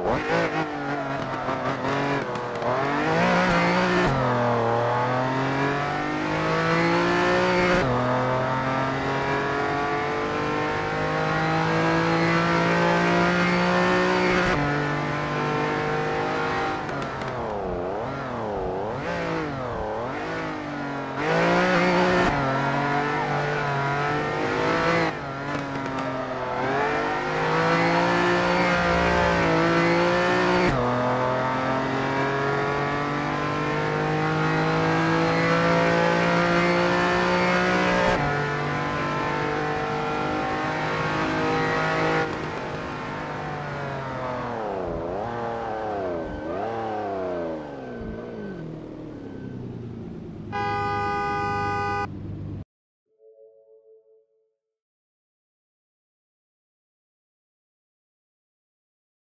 one.